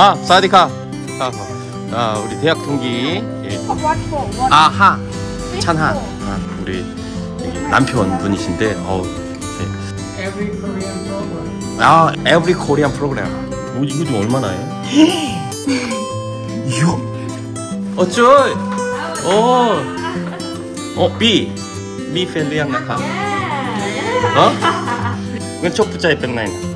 아 사디카. 아, 어. 아 우리 대학 동기. 예. 아하. 찬하. 아, 우리 남편 분이신데 어우 예. 아 에브리 코리안 프로그램 뭐 이거 좀 얼마나 해? 이거. 어쩔 어. 어, B. B 팬리양 나카 어? 왼쪽 붙자 이 뺐나이나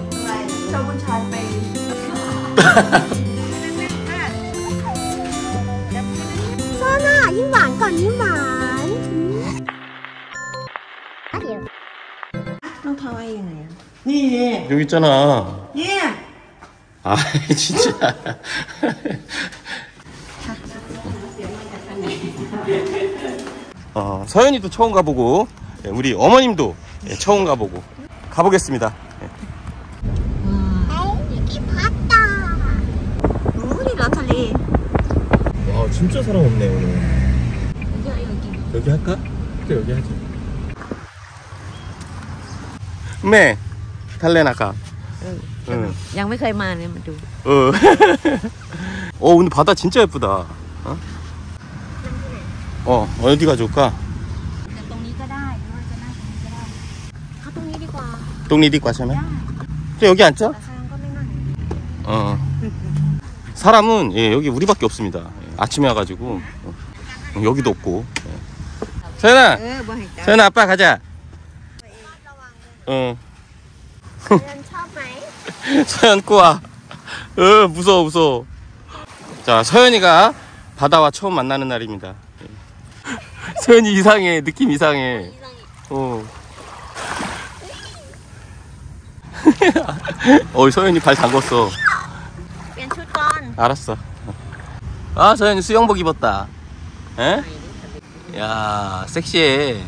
선아 이거 안 꺼니만. 아니요 너 가와이네요. 네 예. 여기 있잖아. 예. 아, 진짜. 어, 서연이도 처음 가보고 예, 우리 어머님도 예, 처음 가보고 가보겠습니다. 진짜 사람 없네 오늘 여기야 여기 여기 할까? 또 여기 하자 네 달래 나가 응. 양맥하이만 하면 좀 어. 어 근데 바다 진짜 예쁘다 어? 어 어디 가져올까? 동리디과 샤네 또 여기 앉자? 어 사람은 예, 여기 우리밖에 없습니다 아침에 와가지고. 어, 여기도 없고. 예. 서연아! 서연아 아빠 가자. 서연 꼬아 으 무서워 무서워. 자 서연이가 바다와 처음 만나는 날입니다. 서연이 이상해 느낌 이상해. 어. 어 서연이 발 담궜어. 알았어. 아, 서현이 수영복 입었다. 에? 야, 섹시해.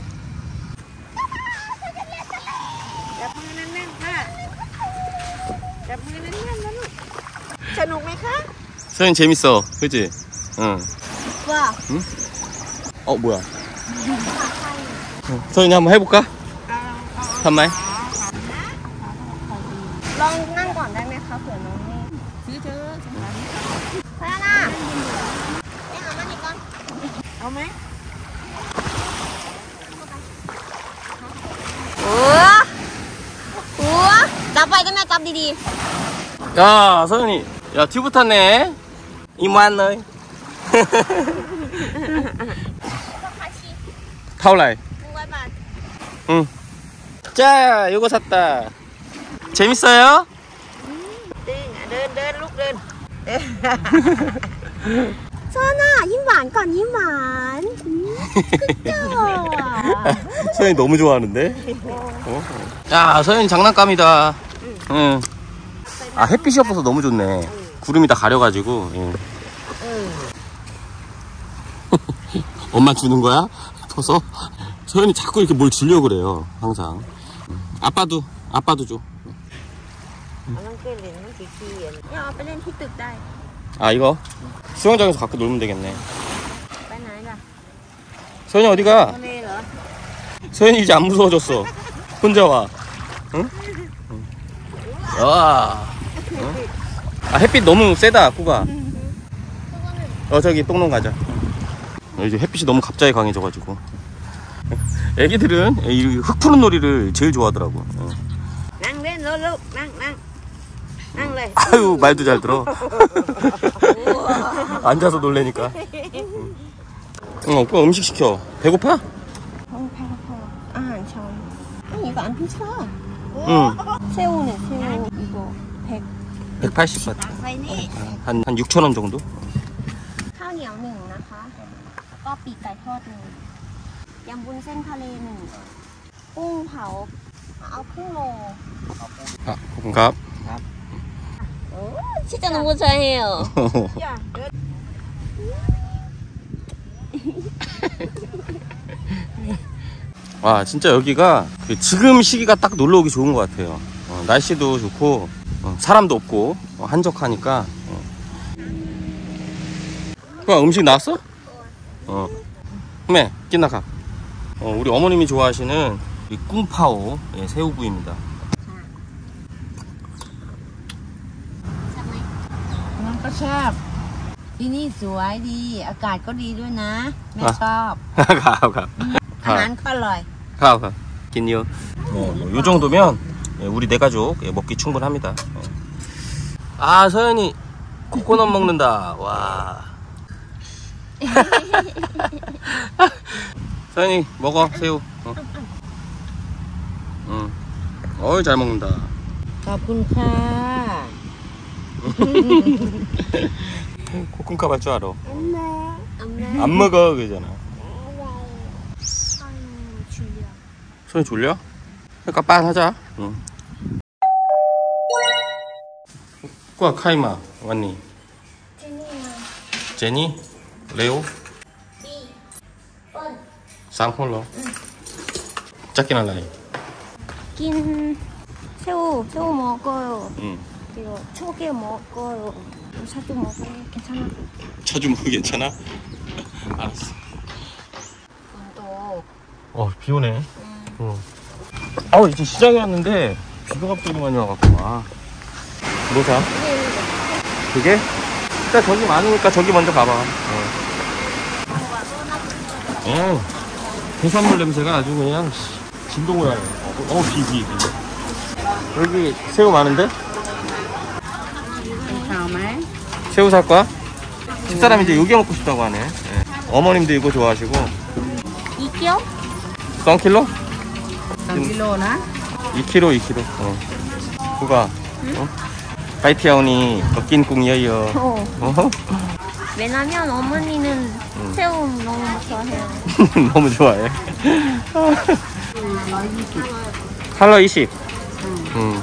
จับมือแน่นๆค่ะจับมือแน่นๆนะลูกสนุกไหมคะ 서현 재밌어. 그지? 응. ว่า 어, 뭐야. 어, 서현이 한번 해볼까? 한말 ลองนั่งก่อนได้ไหมคะเผื่อน้อง เอาไหม โอ้โหจับไปได้ไหมจับดี 야, 서현이. 야, 튜브 탔네. 이만 너이. ๆก็คาชิ 타올라이. หนึ่งร้อยบาท 응. 자, 요거 샀다. 재밌어요? ดึงอ่ะเดิ 선아 임만 안건 임만 음, 귀여워 서현이 너무 좋아하는데 어. 야 서현이 장난감이다 응. 응. 아 햇빛이 없어서 너무 좋네 응. 구름이 다 가려가지고 예. 응. 엄마 주는 거야? 퍼서? 서현이 자꾸 이렇게 뭘 주려고 그래요 항상 아빠도 아빠도 줘 아 이거? 수영장에서 갖고 놀면 되겠네. 소연이 어디가? 소연이 이제 안 무서워졌어. 혼자 와. 응? 와. 응? 아, 햇빛 너무 세다 꾸가. 어 저기 똥농 가자. 어, 이제 햇빛이 너무 갑자기 강해져가지고. 애기들은 흙 푸른 놀이를 제일 좋아하더라고. 어. 아유 말도 잘 들어. 앉아서 놀래니까. 응. 오빠 음식 시켜. 배고파? 이거 안 비싸 응. 새우네 새우. 이거 100 180바트. 한, 한 6천원 정도? 아, 공갑. 진짜 너무 잘해요. 와 진짜 여기가 그 지금 시기가 딱 놀러 오기 좋은 것 같아요 어, 날씨도 좋고 어, 사람도 없고 어, 한적하니까 어. 그 음식 나왔어? 어 네, 끼나가 어, 우리 어머님이 좋아하시는 이 꿍파오 예, 새우구입니다. แซ่บที่นี่สวยดี อากาศก็ดีด้วยนะ แม่ อ่ะ ชอบ ครับครับ อาหารก็อร่อย ครับครับ긴요 네, 뭐요 정도면 예, 우리 네 가족 예, 먹기 충분합니다 어. 아 서연이 코코넛 먹는다 와 서연이 먹어 새우 어. 응. 어이 잘 먹는다 ขอบคุณค่ะ 코쿤캅 할줄 알아 엄마 안 먹어 줄려 손이 졸려? 그러니까 빤 하자 응. 꾸아 카이마 왔니? 제니? 레오? 뻔 쌍콜로 작긴 할라니 긴 새우 새우 먹어요 응 그리고 초계 먹어요 사도 먹어요 괜찮아 쳐주면 괜찮아? 알았어 또어 비 오네 응. 아우 이제 시장에 왔는데 비가 갑자기 많이 와갖고 아. 뭐 사? 그게? 일단 저기 많으니까 저기 먼저 가봐 어. 어. 해산물 냄새가 아주 그냥 씨, 진동을 하네 어 비비 비. 여기 새우 많은데? 새우 살 거야? 집사람 이제 요게 먹고 싶다고 하네 네. 어머님도 이거 좋아하시고 2kg? 1kg? 1kg 나? 2kg 2kg 어. 그거 응? 어? 파이티아오니 걷긴 꿍이에요 어. 어. 왜냐면 어머니는 새우 너무 좋아해요 너무 좋아해 칼러 20 응.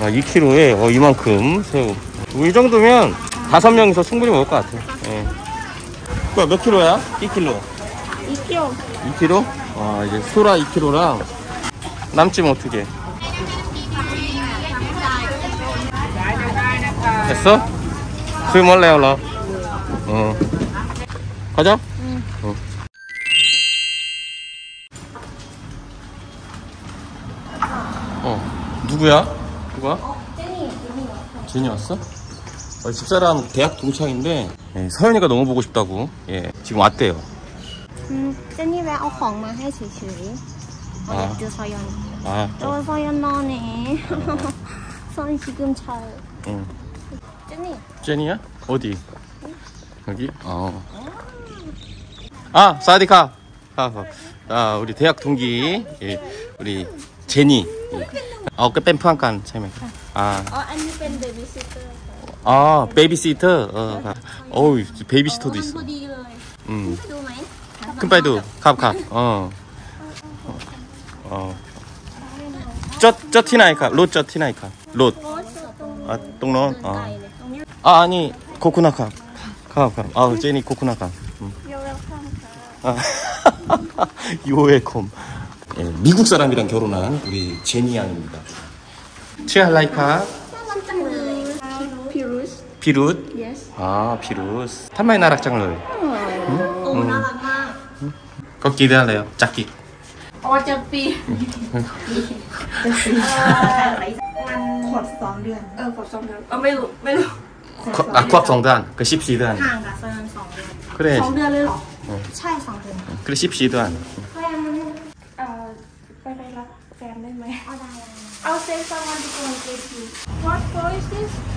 아, 2kg에 어, 이만큼 새우 뭐, 이 정도면 다섯 명이서 충분히 먹을 것 같아 예. 그거 몇 킬로야? 2kg 2kg 2kg? 아 이제 소라 2kg랑 남찜 어떻게 됐어? 술 먹을래 올라 어 가자 응. 어. 어 누구야? 누가? 제니 진이 왔어? 어, 집사람 대학 동창인데 예, 서현이가 너무 보고 싶다고. 예, 지금 왔대요. 음, 쟤니 왜어 광만 해 주시지? 아, 서현 아, 어. 서현 너네. 서현 지금 잘. 응. 쟤니? 쟤니야? 어디? 여기? 어. 아, 사디카. 아, 어. 아, 우리 대학 동기. 예, 우리 제니. 예. 아, 어깨 뱀프 한칸 아, 아니 밴드 미스터. 아 베이비시터? 어. 아. 어우 베이비시터도 있어 음. 큰빨도 갑갑 어. 어. 쩌티나이카 롯 쩌티나이카 롯 아, 똥론 어. 아 아니 코코나카 갑갑 아 제니 코코나카 음. 아. 요에콤 예, 미국 사람이랑 결혼한 우리 제니 양입니다 치알라이카 รุส 비룻. yes 아, 비룻. 탄마이 나락장을. โอ้น่ารักมาก 거 기대할래요. 짝기. อ๋อจะปี ขวบสองเดือน เออขวบสองเดือน เออไม่รู้ ไม่รู้ 코, 아, 쿠압 성단. 그 14단. ห่างกับเฟิร์นสองเดือน 그래. สองเดือนเลยเหรอ ใช่สองเดือน 그래 14단. เออไปไปรับแฟนได้ไหม เอาได้ เอาเซฟ someone to go and get you What for is this 그 득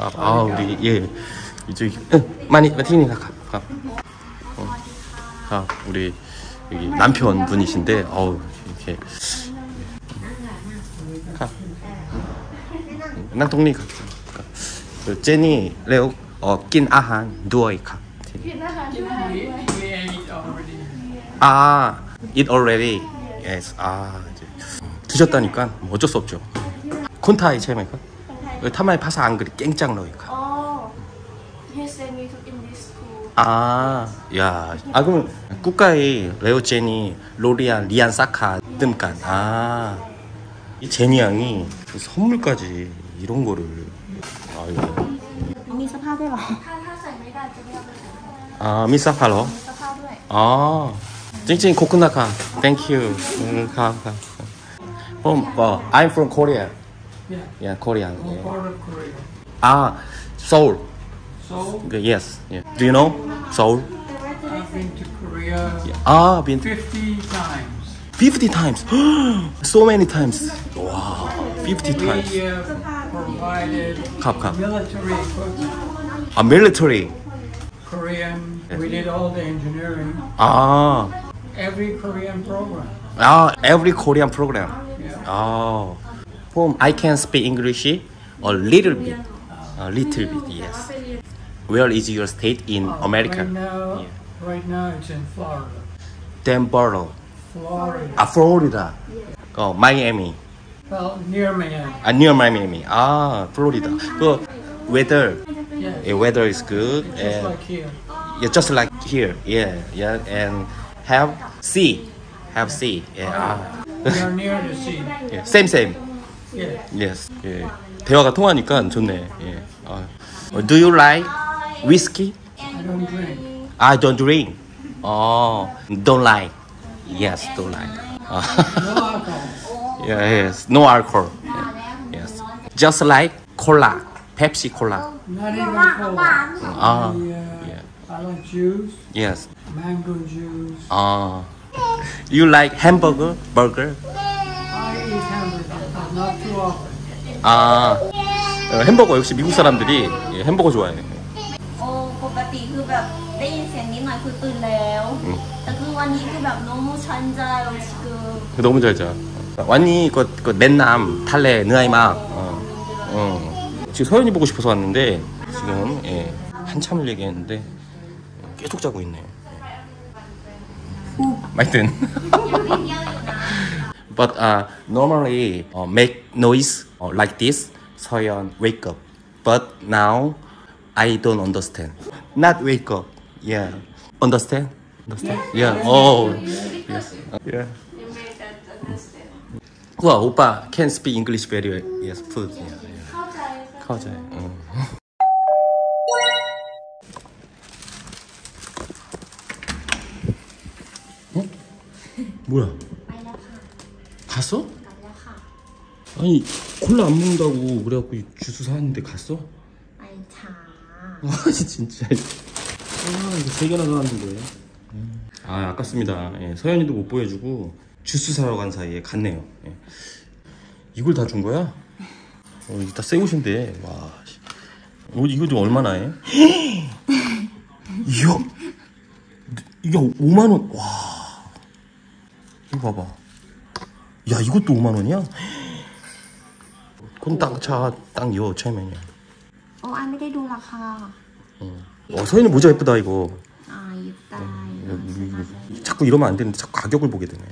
아, 아 우리 예 이쪽 응, 어, 많이 티니 가가 어, 가 우리 여기 남편 분이신데 어우 이렇게 가 난동리 가. 그 제니 레오 어낀 아한 누어이 가. 아, it already. Yes. 아, 이제 드셨다니까 뭐 어쩔 수 없죠. 콘타이 체메가. 타마에 파사 안 그리 깽짱 넣으니까. 어, he sent me to English 아, 야, 아 그럼 국가의 레오 제니, 로리안, 리안 사카 뜸간. 아, 이 제니 양이 그 선물까지 이런 거를. 아, 이거. 아, 미사 파로. 아, 찡찡 코끝나카. Thank you. 음, 어, 어, I'm from Korea. Yeah. Yeah, Korean. Yeah. Part of Korea. Ah, Seoul. Seoul? Yes. Yeah. Do you know Seoul? I've been to Korea. Yeah. Ah, been 50 times. 50 times? so many times. Wow. 50 we, times. Uh, provided military equipment. A military? Korean. Yes. We did all the engineering. Ah. Every Korean program. Ah, every Korean program. Yeah. Oh home I can speak English a little bit. A little bit, yes. Where is your state in oh, America? Right now, yeah. right now it's in Florida. Denver. Florida. Ah, Florida. Oh, Miami. Well, near Miami. Ah, near Miami. Ah, Florida. Good weather. Yes. Yeah, weather is good. It's and like here. Yeah, just like here. Yeah, yeah. And have sea. Have yeah. sea. Yeah. Ah. We are near the sea. Yeah. Same, same. Yeah. Yes. 예. 대화가 통하니까 좋네. 예. 아. 어, Do you like whiskey? I don't drink. I don't drink. 어, don't like. Yes, don't like. 아. No alcohol. yeah, yes, no alcohol. Yes, just like cola, Pepsi cola. Not even cola. 아, uh, yeah. I like juice, yes. mango juice. 아, you like hamburger, burger? I eat hamburger, but not too often. 아, 어, 햄버거 역시 미국 사람들이 예, 햄버거 좋아해. โอ้ปกติคือแบบได้ยินเสียงนิดหน่อยคือตื่นแล้ว แต่คือวันนี้คือแบบน้องมูชันใจคือ 너무 잘 자. 완니 그, 그 넷남 탈레 느아이막. 어. 어. 지금 서연이 보고 싶어서 왔는데 지금 예, 한참을 얘기했는데 계속 자고 있네. 말든. But uh, normally uh, make noise uh, like this, so you wake up. But now I don't understand. Not wake up. Yeah. Understand? Understand? Yeah. yeah. Oh. Yes. Yeah. Well, 오빠 can speak English very well. Yes, fluent. Yeah, yeah. 커져요. 응. 어? 뭐야? 갔어? 아니 콜라 안 먹는다고 그래갖고 주스 사왔는데 갔어? 아니 자. 아 진짜. 아 이거 세 개나 사왔는 거예요. 아 아깝습니다. 예, 서현이도 못 보여주고 주스 사러 간 사이에 갔네요. 예. 이걸 다 준 거야? 어, 이게 다새 옷인데 와. 어, 이거 좀 얼마나 해? 이거 이게 5만 원. 와. 이거 봐봐. 야 이것도 5만 원이야? 그럼 딱차딱요 처음에는. 어, 안 그래도 라카. 응. 어, 어 서인이 모자 예쁘다 이거. 아 예쁘다. 응, 이거, 이거. 자꾸 이러면 안 되는데 자꾸 가격을 보게 되네.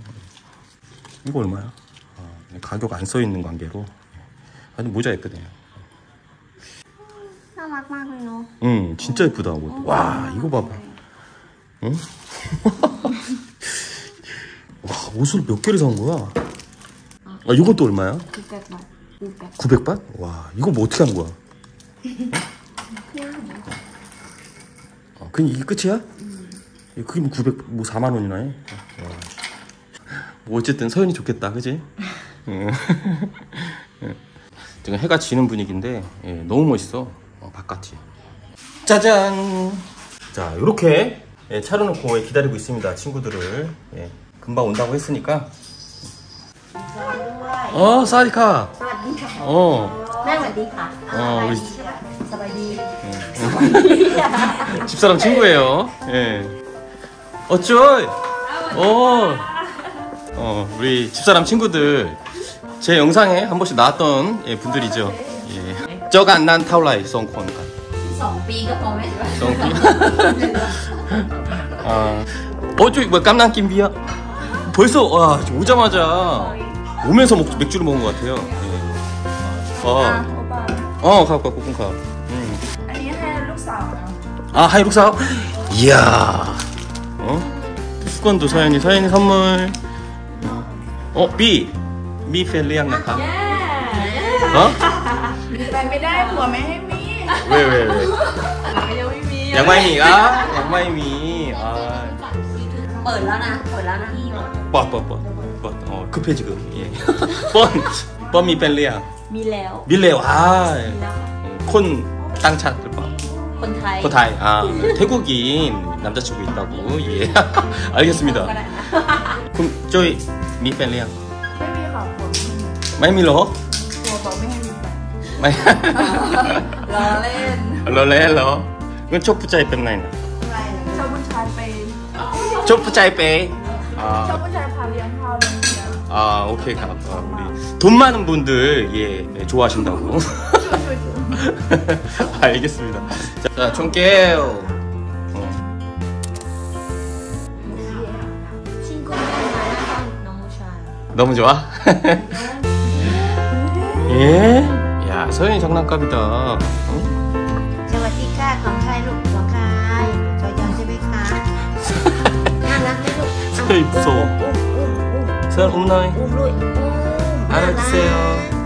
이거 얼마야? 어, 가격 안 써 있는 관계로. 아주 모자 예쁘네요. 응, 진짜 예쁘다. 어, 와, 이거 봐봐. 응? 와, 옷을 몇 개를 산 거야? 아, 이것도 얼마야? 600만. 900반? 와, 이거 뭐 어떻게 한 거야? 아, 그냥 이게 끝이야? 음. 그게 뭐 900, 뭐 4만 원이나 해? 아, 와. 뭐 어쨌든 서연이 좋겠다, 그지? 예. 예. 지금 해가 지는 분위기인데 예, 너무 멋있어, 어, 바깥이. 짜잔! 자, 이렇게 예, 차려놓고 기다리고 있습니다, 친구들을. 예, 금방 온다고 했으니까 어, 사디카. สวัสดีค่ะ 어. แม่สวัสดีค่ะ 어, 우리 สบายดี 집사람 친구예요. 예. 어쭈이? 어. 어, 우리 집사람 친구들 제 영상에 한 번씩 나왔던 예, 분들이죠. 예. 저가 난 타올라이 송콘가. สองปีก็พอไหม 송키. 아. 어쭈이 뭐 깜난 김비야? 벌써 와 지금 오자마자 오면서 먹, 맥주를 먹은 것 같아요. 예. 아, 어, 어, 갖고 갖고 가. 음. อันนี้ให้ลูกสาว 아 하이룩 사업? 이야 어? 수건도 서연이 서연이 선물 어 B B 펠리양 나카 어? ไปไม่ได้ผัวไม่ให้มี 왜 왜 왜? ยังไม่มี 양마이미 아 양마이미 아 เปิดแล้วนะ เปิดแล้วนะ 뻔뻔뻔 어, 급해 지금. 예. 뻔, 뻔미 뺄래야. 밀레오. 밀레오. 아, 예. 콘 땅차 뻔. 콘타이. 콘타이. 아, 태국인 남자친구 있다고. 예. 알겠습니다. 그럼 저희 미 뺄래야. 많이 밀어? 많이 러렌. 러렌 러. 이건 초프자이 뺀나이나. 초프자이 빼. 아. 초프자이 빼. 아 오케이 아, 우리 돈 많은 분들 예 네, 좋아하신다고 알겠습니다 자 총깨요 어. 너무 좋아? 예? 야, 서연이 장난감이다. 서연이 무서워. 수연 홈나이 알아주세요